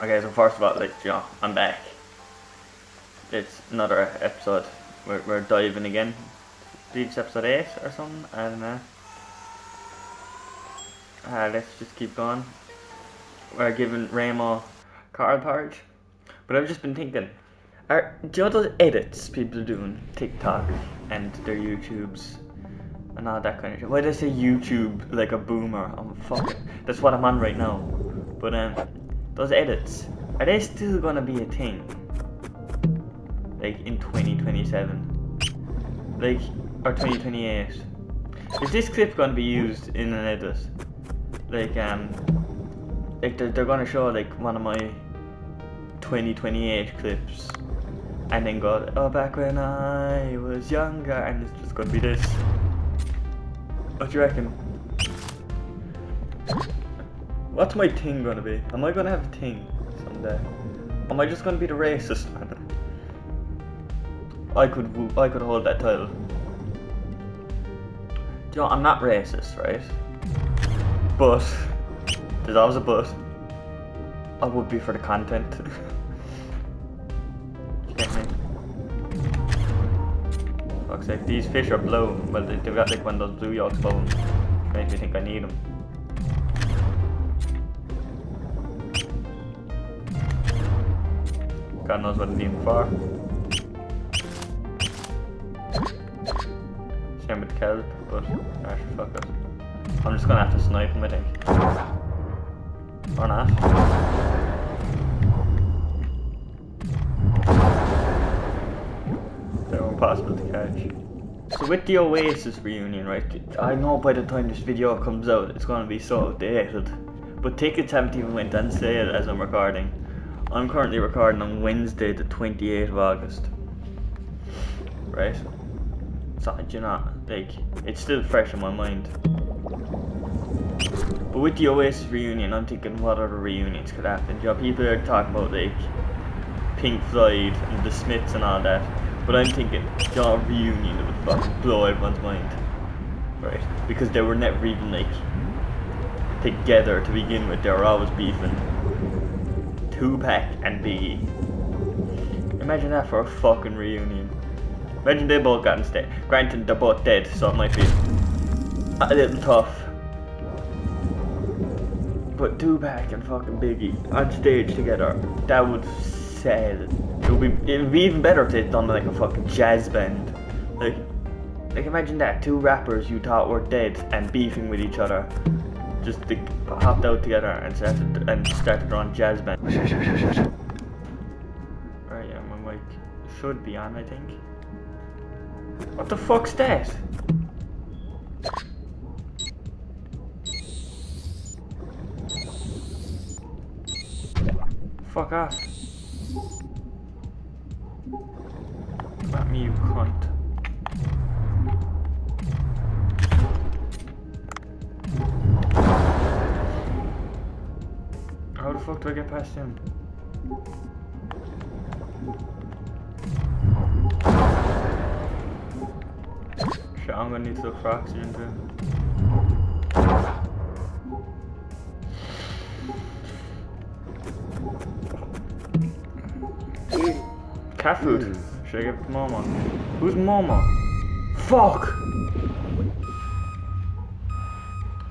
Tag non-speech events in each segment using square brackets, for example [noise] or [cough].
Okay, so first of all, like, you know, I'm back. It's another episode. We're, we're diving again. It's episode 8 or something, I don't know. Uh, let's just keep going. We're giving Ramo card porridge. But I've just been thinking, are, do you know those edits people are doing? TikTok and their YouTubes and all that kind of shit. Why did I say YouTube like a boomer? I'm fucking. That's what I'm on right now. But um, those edits are they still gonna be a thing? Like in 2027, like or 2028? Is this clip gonna be used in an edit? Like um, like they're, they're gonna show like one of my 2028 clips and then go, oh, back when I was younger, and it's just gonna be this. What do you reckon? What's my thing gonna be? Am I gonna have a thing someday? Am I just gonna be the racist man? I could, I could hold that title. Do you know, I'm not racist, right? But, there's always a but. I would be for the content. [laughs] Get me? Fuck's sake, these fish are blue. Well, they- they've got like one of those blue yolk bones. Which makes me think I need them. God knows what I need them for. Same with kelp, but gosh, fuck it. I'm just gonna have to snipe him, I think. Or not. They're impossible to catch. So with the Oasis reunion, right? I know by the time this video comes out, it's gonna be so outdated. But tickets haven't even went on sale as I'm recording. I'm currently recording on Wednesday, the 28th of August. Right? So, do you know, like, it's still fresh in my mind. But with the Oasis reunion, I'm thinking what other reunions could happen. You know, people are talking about like Pink Floyd and the Smiths and all that. But I'm thinking, you know, a reunion that would fucking blow everyone's mind. Right? Because they were never even like together to begin with, they were always beefing. Tupac and Biggie. Imagine that for a fucking reunion. Imagine they both got instead. Granted, they're both dead, so it might be a little tough. But Tupac and fucking Biggie on stage together, that would sell. It would be, it would be even better if they'd done like a fucking jazz band. Like, like imagine that two rappers you thought were dead and beefing with each other, just to, hopped out together and started and started own jazz band. Right, yeah, my mic should be on, I think. What the fuck's that? Fuck off. Not me, you cunt. Fuck do I get past him? Shit, I'm gonna need to look for oxygen too. Cat food. Should I to Mama? Who's Mama? Fuck!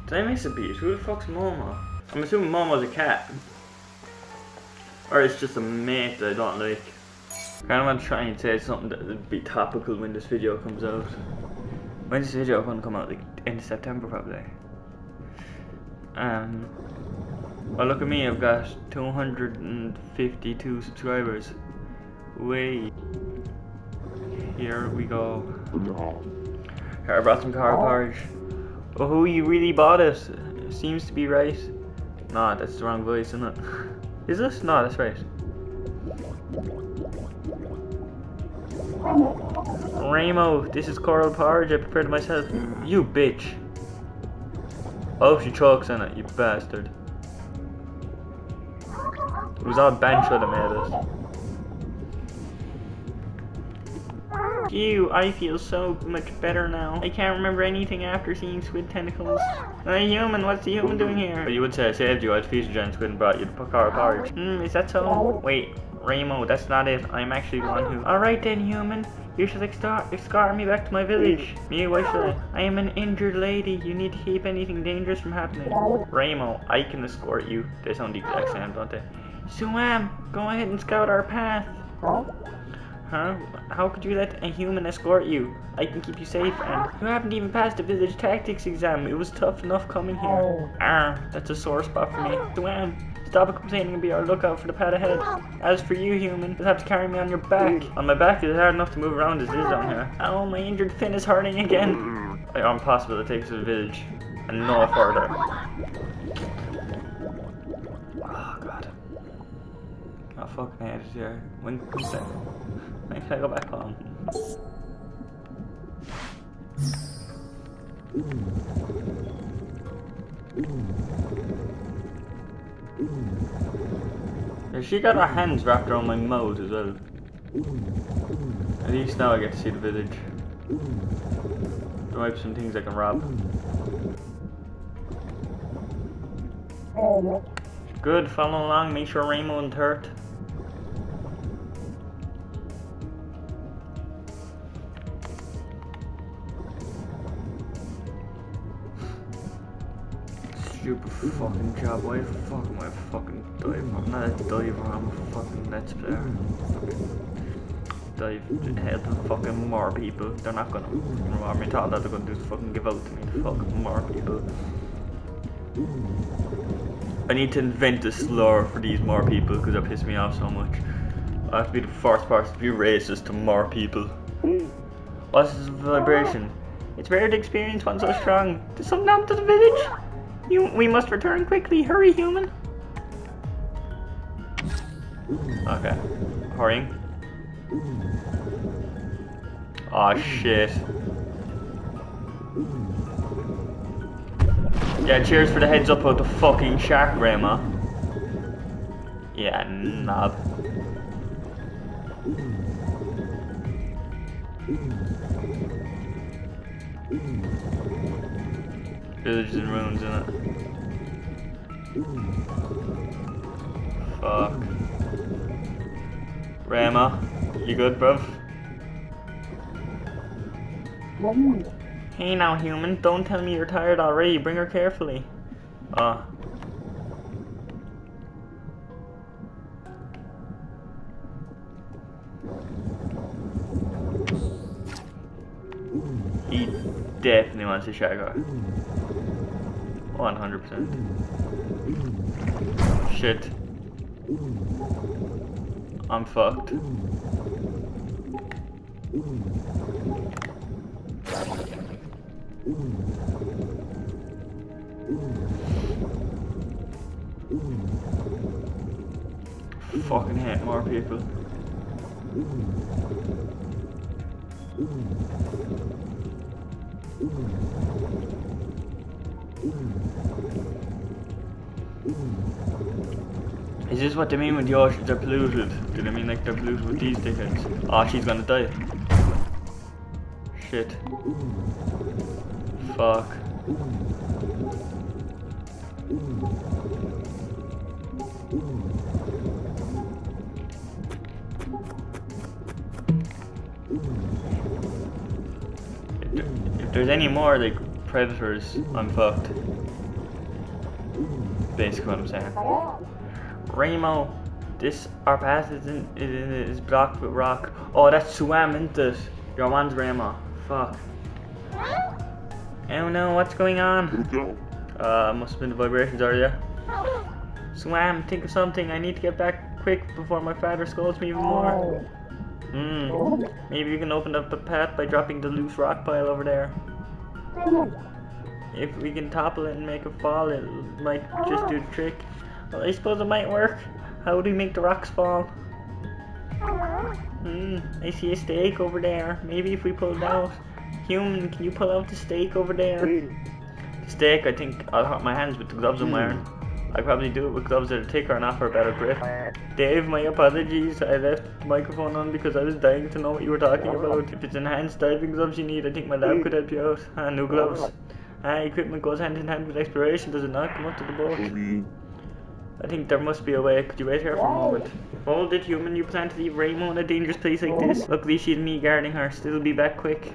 Did I miss a beat? Who the fuck's Mama? I'm assuming Mama's a cat. Or it's just a mate that I don't like. I kind of want to try and say something that would be topical when this video comes out. When's this video going to come out? Like end of September probably. Um. Well, look at me. I've got 252 subscribers. Wait. Here we go. Here, I brought some car porridge. Oh, who you really bought it? Seems to be right. Nah, that's the wrong voice, isn't it? [laughs] Is this? No, that's right. Ramo, this is coral porridge I prepared myself. You bitch. Oh, she chokes on it, you bastard. It was all Bancho that made it. Ew, I feel so much better now. I can't remember anything after seeing squid tentacles. Hey human, what's the human doing here? But you would say I saved you, I defeated giant squid and brought you the Pakara porridge. Hmm, is that so? Wait, Ramo, that's not it. I'm actually the one who... Alright then, human. You should escort, escort me back to my village. Me, why should I? I am an injured lady. You need to keep anything dangerous from happening. Ramo, I can escort you. They sound the exact same, don't they? Suam, go ahead and scout our path. Huh? How could you let a human escort you? I can keep you safe and you haven't even passed the village tactics exam. It was tough enough coming here. Oh. Ah, that's a sore spot for me. Duan, um, stop complaining and be our lookout for the path ahead. As for you, human, you'll have to carry me on your back. On my back, it's hard enough to move around as it is on here. Oh, my injured fin is hurting again. It's impossible to take us to the village and no further. Oh, ah, God. Oh, fucking hate it here. When can I, I go back home? Yeah, she got her hands wrapped around my mouth as well. At least now I get to see the village. There might be some things I can rob. Oh, Good, follow along, make sure Ramo and hurt. Stupid fucking job, why fuck am fucking diver? I'm not a diver, I'm a fucking let's player. Dive ahead of fucking more people. They're not gonna rob me, thought that they're gonna do fucking give out to me, fucking more people. I need to invent a slur for these more people because they piss me off so much. I have to be the first person to be racist to more people. What's this vibration? It's rare to experience one so strong. Did something happen to the village? You, we must return quickly. Hurry, human. Okay. Hurrying. Oh shit. Yeah, cheers for the heads up about the fucking shark, Grandma. Yeah, knob. Village in ruins, isn't it? Fuck. Rama, you good, bruv? Hey now, human, don't tell me you're tired already. Bring her carefully. Ah. He definitely wants to shag her. 100%. Shit. I'm fucked. Fucking hate more people. Is this what they mean when the oceans are polluted? Do they mean like they're polluted with these dickheads? Oh, she's gonna die. Shit. Fuck. If If there's any more like predators, I'm fucked. Basically what I'm saying. Ramo, this our path is in, is, in, is blocked with rock. Oh, that's Suam, isn't it? Your man's Ramo. Fuck. Oh no, what's going on? Uh, must have been the vibrations earlier. Swam, think of something. I need to get back quick before my father scolds me even more. Hmm. Maybe you can open up the path by dropping the loose rock pile over there. If we can topple it and make it fall, it might just do the trick. Well, I suppose it might work. How do we make the rocks fall? Hmm, I see a stake over there. Maybe if we pull it out. Human, can you pull out the stake over there? The stake, I think I'll hurt my hands with the gloves I'm wearing. I probably do it with gloves that are thicker and offer a better grip. Dave, my apologies. I left the microphone on because I was dying to know what you were talking about. If it's enhanced diving gloves you need, I think my lab could help you out. Ah, new gloves. Ah, equipment goes hand in hand with exploration, does it not? Come up to the boat. I think there must be a way. Could you wait here for a moment? Hold it, human. You plan to leave Ramo in a dangerous place like this? Luckily, she's me guarding her. Still be back quick.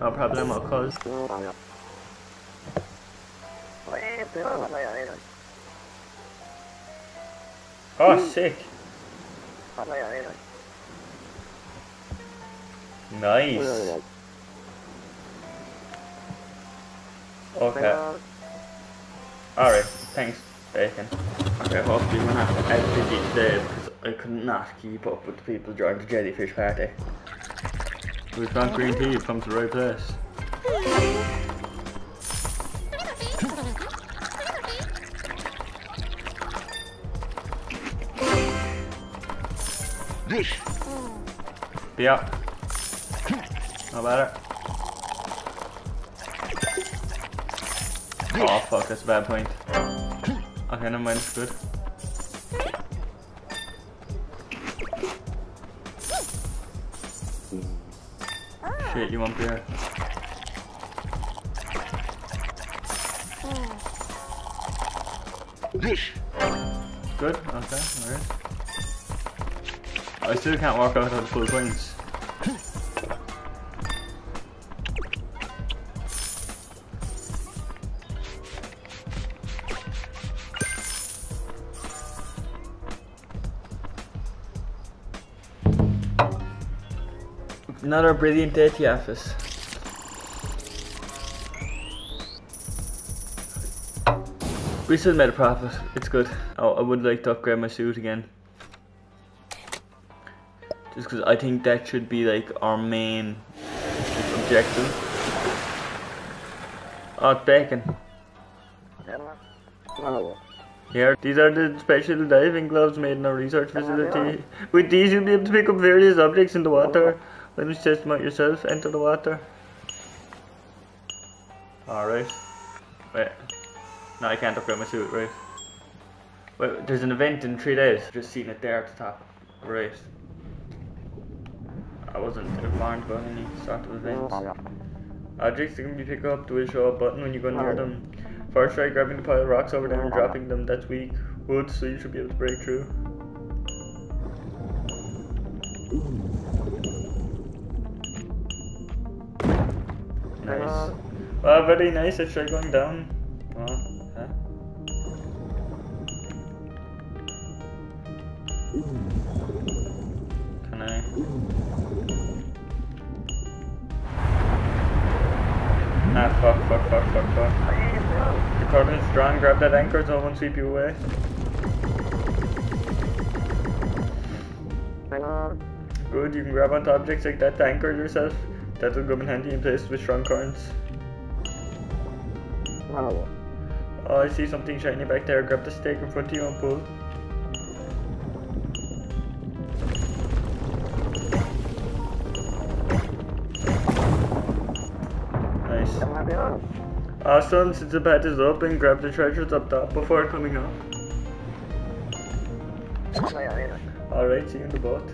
No problem, I'll cuz. Oh, sick. Nice. Okay. Alright, thanks, Bacon. Okay, hopefully we're not as busy today because I could not keep up with the people during the jellyfish party. We've found green tea, you've come to the right place. Be up. No better. Oh fuck, that's a bad point. Okay, never mind, it's good. Shit, you won't be here. Good, okay, alright. I still can't walk out of full points. Another brilliant day at the office. We still made a profit, it's good. Oh, I would like to upgrade my suit again. Just because I think that should be like our main objective. Oh, it's bacon. Here, these are the special diving gloves made in our research facility. With these, you'll be able to pick up various objects in the water. Let me test them out yourself. Enter the water. Alright. Wait. No, I can't upgrade my suit, right? Wait, there's an event in three days. Just seen it there at the top. Right. I wasn't informed about any sort of events. Objects that can be picked up will show a button when you go near them. First try grabbing the pile of rocks over there and dropping them. That's weak wood, so you should be able to break through. Nice. Wow, very nice. Let's try going down. Wow. Huh? Can I? Ah, fuck, fuck, fuck, fuck, fuck. The current is strong. Grab that anchor so it won't sweep you away. Good, you can grab onto objects like that to anchor yourself. That will come in handy in places with strong currents. Oh, I see something shiny back there. Grab the stake in front of you and pull. Awesome, since the path is open, grab the treasures up top before coming up. Alright, see you in the boat.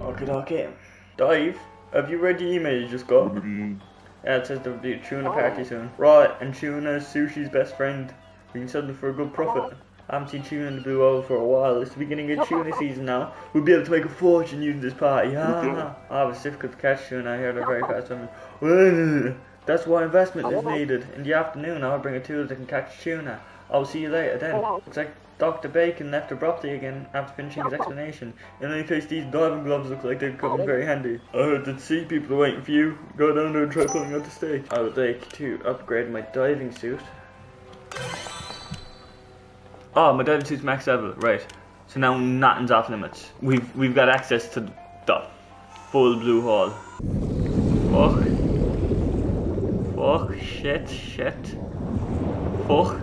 Okay, okay. Dave, have you read the email you just got? Yeah, it says there'll be a oh. tuna party soon. Right, and tuna's sushi's best friend. We can sell them for a good profit. I haven't seen tuna in the blue hole for a while. It's the beginning of tuna season now. We'll be able to make a fortune using this party. Ah, ah, it's difficult to catch tuna. I hear they're very fast swimming. That's why investment is needed. In the afternoon, I'll bring a tool that can catch tuna. I'll see you later then. It's like Dr. Bacon left abruptly again after finishing his explanation. In any case, these diving gloves look like they'd come in very handy. I heard that sea people are waiting for you. Go down there and try pulling out the stake. I would like to upgrade my diving suit. Oh, my diving suit's max level, right. So now nothing's off limits. We've we've got access to the full blue hole. Fuck. Fuck, shit, shit. Fuck.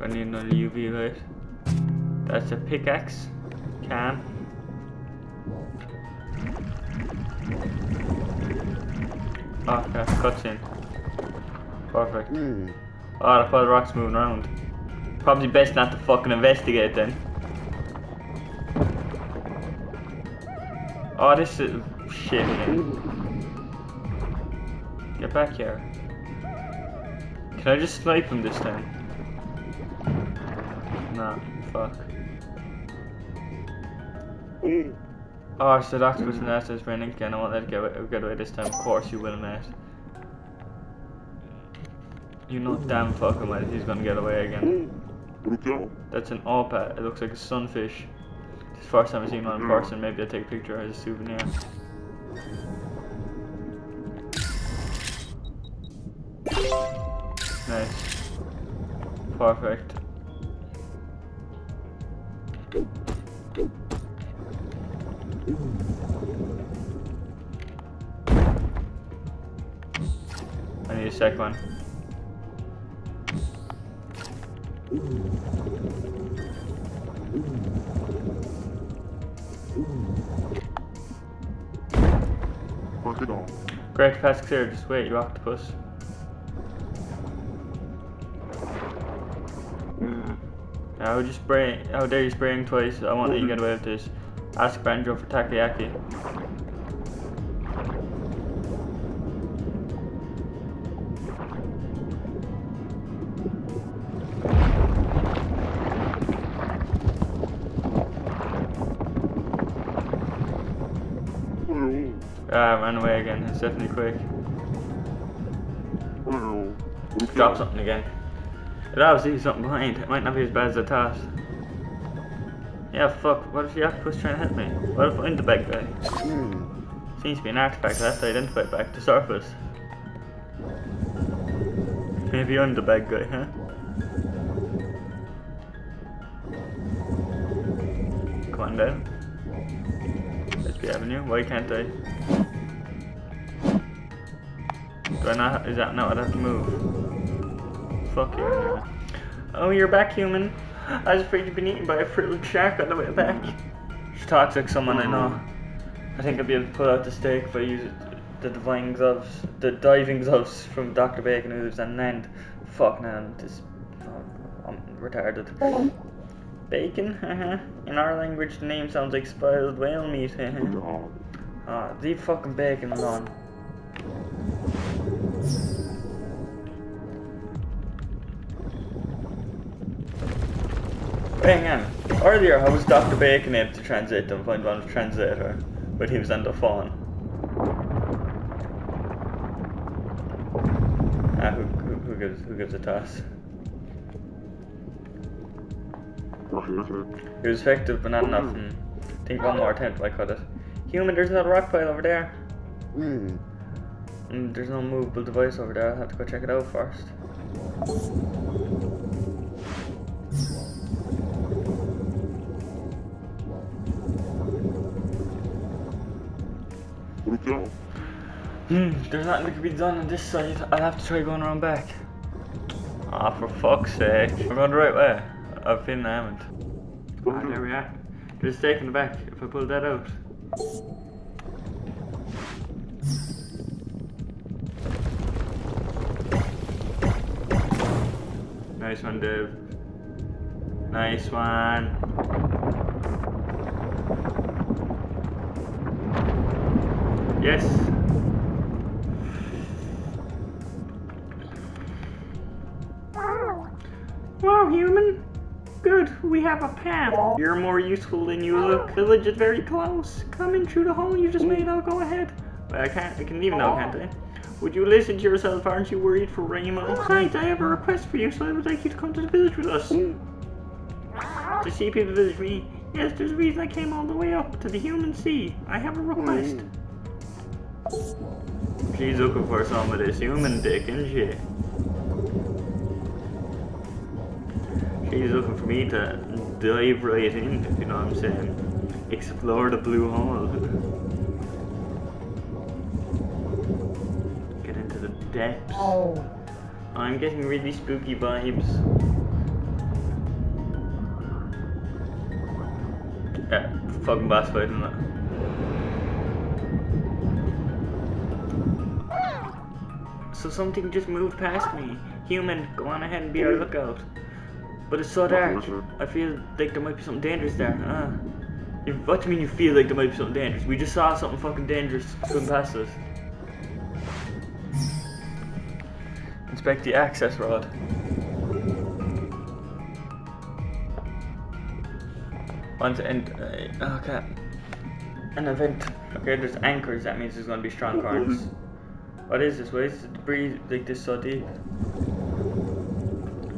I need another UV light. That's a pickaxe. Cam. Oh, okay, cutscene. Perfect. Mm. Oh, the rock's moving around. Probably best not to fucking investigate then. Oh, this is shit again. Get back here. Can I just snipe him this time? Nah, fuck. Oh, so the octopus and that raining again. I won't it get away, get away this time. Of course you will, mate. You know damn fucking well he's gonna get away again. That's an opah. It looks like a sunfish. It's the first time I've seen one in person. Maybe I'll take a picture as a souvenir. Nice. Perfect. I need a second one. Fuck it all. Great pass clear, just wait, you octopus. I would just spray. Oh, How dare you spraying twice? I won't let you mm-hmm. get away with this. Ask Bancho for takoyaki. Mm. Ah, ran away again. It's definitely quick. Mm. Drop something again. It obviously is something behind. It might not be as bad as the thought. Yeah, fuck. What if the octopus trying to hit me? What if I'm the bad guy? Mm. Seems to be an artifact I have to identify it back to surface. Maybe I'm the bad guy, huh? Come on down. SP Avenue. Why can't I? Do I not? Is that not I have to move? Fuck you. anyway. Oh, you're back, human. I was afraid you'd been eaten by a frilled shark on the way back. She talks like someone I know. I think I'll be able to pull out the stake if I use the divine gloves, the diving gloves from Dr. Bacon who lives on land. Fuck man, this, oh, I'm retarded. Bacon, uh-huh. In our language, the name sounds like spoiled whale meat, uh-huh. dog. Ah, leave fucking bacon alone. Hang on. Earlier, how was Dr. Bacon able to translate them? Find one translator, but he was on the phone. Ah, who, who, who gives who gives a toss? Fuck it. It was effective, but not enough. Hmm. think one more attempt might cut it. Human, there's another rock pile over there. Mm. Mm, there's no movable device over there. I'll have to go check it out first. Out. Hmm, there's nothing that can be done on this side. I'll have to try going around back. Ah, for fuck's sake. We're going the right way. I've been I haven't. Ah, there we are. There's a stake in the back. If I pull that out. Nice one, Dave. Nice one. Yes. Wow, human. Good, we have a path. You're more useful than you look. Village is very close. Come in through the hole you just made. I'll go ahead. But I can't. I can leave now, can't I? Would you listen to yourself? Aren't you worried for Raymond? Besides, I have a request for you, so I would like you to come to the village with us. To see people visit me. Yes, there's a reason I came all the way up to the human sea. I have a request. Hmm. She's looking for some of this human dick, isn't she? She's looking for me to dive right in, if you know what I'm saying. Explore the blue hole. Get into the depths. Oh. I'm getting really spooky vibes. Yeah, Fucking boss fight, isn't it? So something just moved past me. Human, go on ahead and be our lookout. But it's so dark. I feel like there might be something dangerous there. Uh, what do you mean you feel like there might be something dangerous? We just saw something fucking dangerous swim past us. Inspect the access rod. To end. Uh, okay. An event. Okay, there's anchors. That means there's gonna be strong currents. What is this? Why is the debris like this so deep?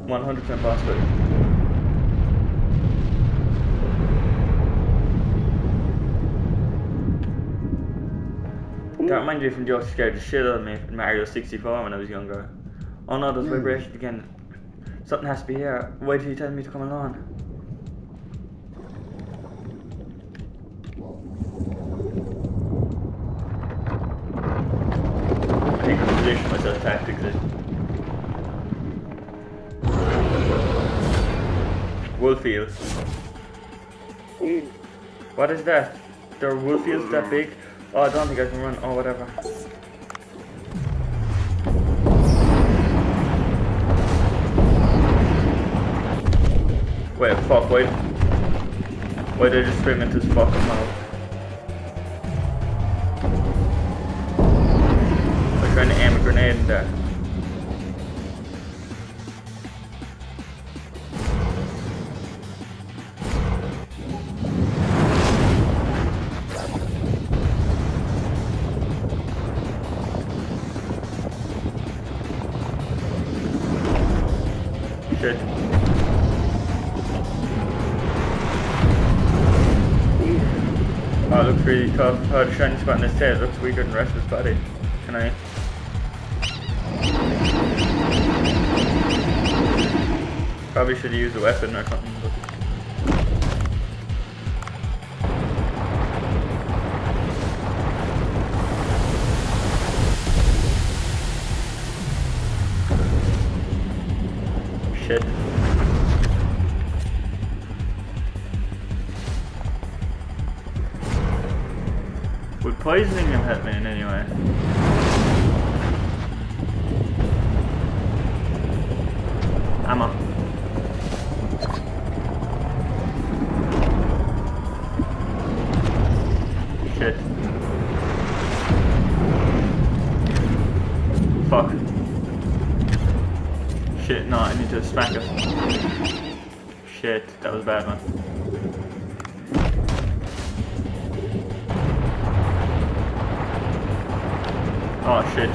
100% phosphate. That reminds me from Joe scared the shit out of me in Mario 64 when I was younger. Oh no, those hmm. vibrations again. Something has to be here. Why did you tell me to come along? Woolfield. What is that? The are woolfields that mm. big? Oh, I don't think I can run. Oh, whatever. Wait, fuck, wait. Did I just swim into his fucking mouth? I'm trying to aim a grenade in there. Tough. Oh, the shiny spot in looks weaker than the rest of his body. Can I? Probably should used a weapon or something. Would poisoning him help me in any way? Ammo.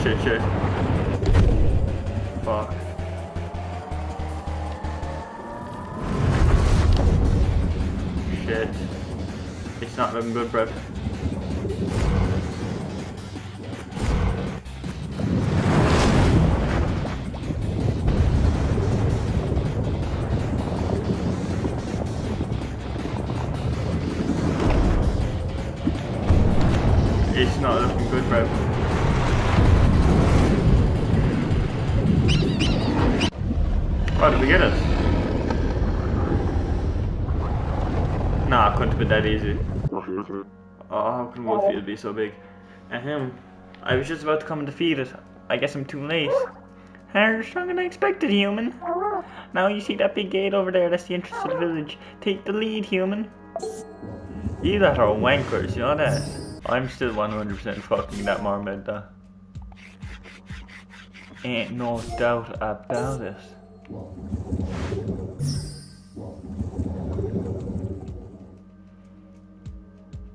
Shit, shit. Fuck. Shit. It's not looking good, bro. It's not looking good, bro. Oh, did we get it? Nah, it couldn't have been that easy. Oh, how can Wolfield oh. be so big? Ahem. I was just about to come and defeat it. I guess I'm too late. Harder, stronger than I expected, human. Now you see that big gate over there, that's the entrance to the village. Take the lead, human. You that are wankers, you know that? I'm still 100% fucking that Marmot though. Ain't no doubt about it.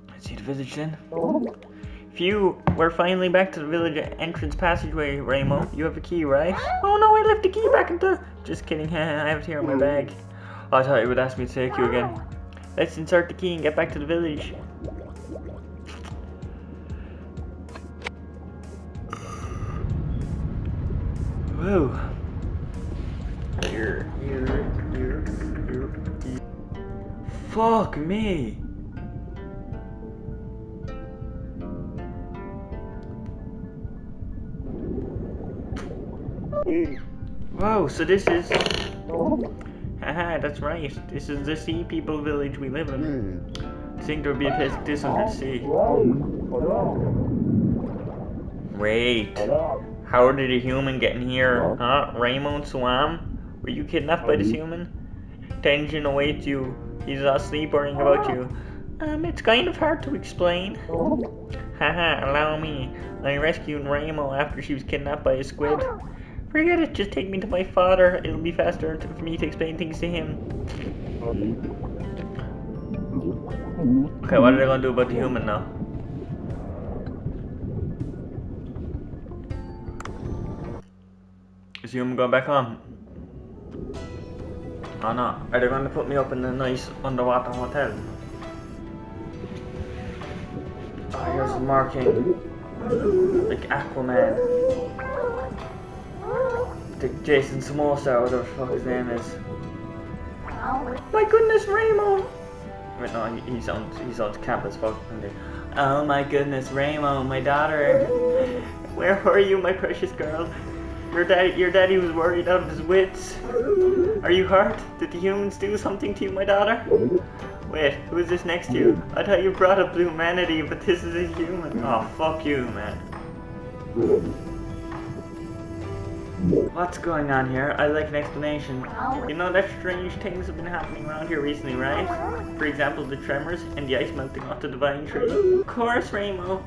Let's see the village then. Phew, we're finally back to the village entrance passageway, Ramo. You have a key, right? Oh no, I left the key back in the... Just kidding, [laughs] I have it here in my bag. I thought you would ask me to take you again. Let's insert the key and get back to the village. Whoa. Fuck me. Whoa, so this is... Haha, that's right. This is the Sea People village we live in. Hmm. think there would be a place like this under the sea? Wait. How did a human get in here? Huh? Raymond Swam? Were you kidnapped by this human? Tension awaits you. He's asleep worrying about you. Um, it's kind of hard to explain. Haha, allow me. I rescued Ramo after she was kidnapped by a squid. Forget it, just take me to my father. It'll be faster for me to explain things to him. Okay, what are they gonna do about the human now? Is the human going back home? Oh no. Are they gonna put me up in a nice underwater hotel? Oh, here's a marking. Like Aquaman. The Jason Samosa, whatever the fuck his name is. My goodness, Ramo! Wait, no, he, he sounds he sounds camp fuck. Oh my goodness, Ramo, my daughter. Where were you, my precious girl? Your daddy, your daddy was worried out of his wits. Are you hurt? Did the humans do something to you, my daughter? Wait, who is this next to you? I thought you brought up humanity, but this is a human. Oh, fuck you, man. What's going on here? I'd like an explanation. You know that strange things have been happening around here recently, right? For example, the tremors and the ice melting off the divine tree. Of course, Ramo.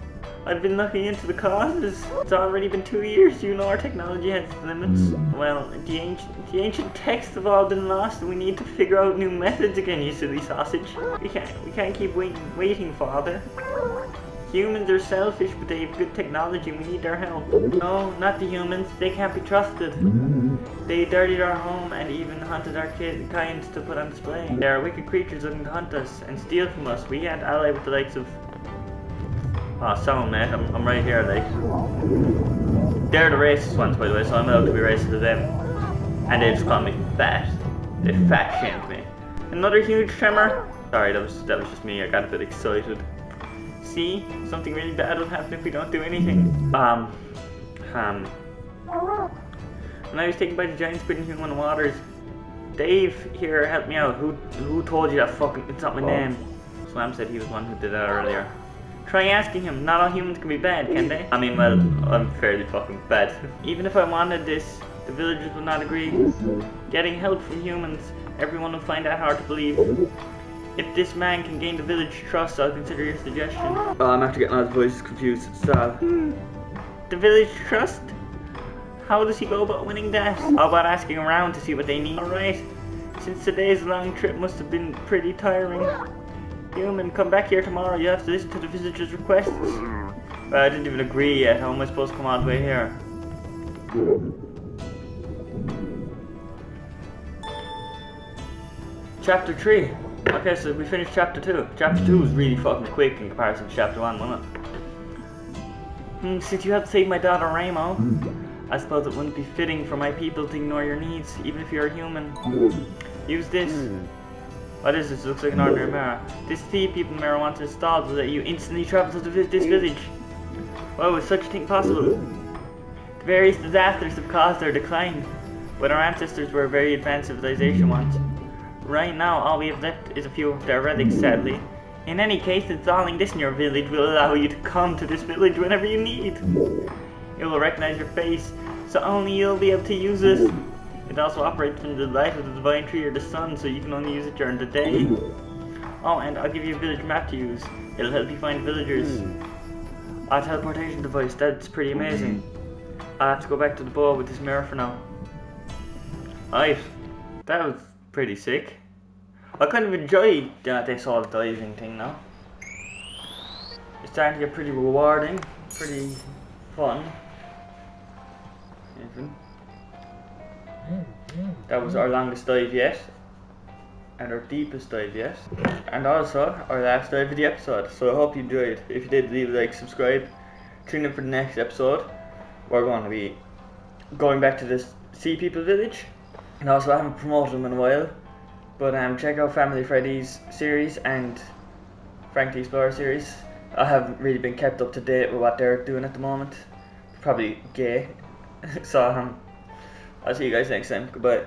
I've been looking into the causes. It's already been two years. You know our technology has its limits. Hmm. Well, the ancient, the ancient texts have all been lost, and we need to figure out new methods again. You silly sausage. We can't, we can't keep waiting, waiting, Father. Humans are selfish, but they have good technology. We need their help. No, not the humans. They can't be trusted. They dirtied our home and even hunted our kind to put on display. They are wicked creatures looking to hunt us and steal from us. We can't ally with the likes of. Oh, someone, man. I'm, I'm right here, like. They're the racist ones, by the way, so I'm allowed to be racist to them. And they just call me fat. They fat shamed me. Another huge tremor. Sorry, that was that was just me. I got a bit excited. See, something really bad will happen if we don't do anything. Um, um. When I was taken by the giant in human waters, Dave here helped me out. Who who told you that fucking? It's not my name. Slam said he was one who did that earlier. Try asking him. Not all humans can be bad, can they? I mean, well, I'm fairly fucking bad. Even if I wanted this, the villagers would not agree. Getting help from humans, everyone will find that hard to believe. If this man can gain the village trust, I'll consider your suggestion. I'm after getting his voices confused. Stop. The village trust? How does he go about winning that? How about asking around to see what they need? Alright. Since today's long trip must have been pretty tiring. Human, come back here tomorrow. You have to listen to the villagers' requests. Well, I didn't even agree yet. How am I supposed to come all the way here? Chapter 3. Okay, so we finished chapter 2. Chapter 2 was really fucking quick in comparison to chapter 1, wasn't it? Hmm, since you have to save my daughter Ramo, I suppose it wouldn't be fitting for my people to ignore your needs, even if you're a human. Use this. What is this? It looks like an ordinary mirror. This sea people mirror wants installed so that you instantly travel to this village. Whoa, is such a thing possible? The various disasters have caused their decline, but our ancestors were a very advanced civilization once. Right now, all we have left is a few of relics, sadly. In any case, installing this in your village will allow you to come to this village whenever you need. It will recognize your face, so only you'll be able to use it. It also operates from the light of the divine tree or the sun, so you can only use it during the day. Oh, and I'll give you a village map to use. It'll help you find villagers. A teleportation device, that's pretty amazing. I have to go back to the ball with this mirror for now. Right, that was pretty sick. I kind of enjoyed uh, this whole diving thing now. It's starting to get pretty rewarding, pretty fun. Even. That was our longest dive yet. And our deepest dive yet. And also our last dive of the episode. So I hope you enjoyed. If you did, leave a like, subscribe. Tune in for the next episode. We're going to be going back to this Sea People Village. And also I haven't promoted them in a while. But um, check out Family Freddy's series and Frank the Explorer series. I haven't really been kept up to date with what they're doing at the moment. Probably gay. [laughs] so um, I'll see you guys next time. Goodbye.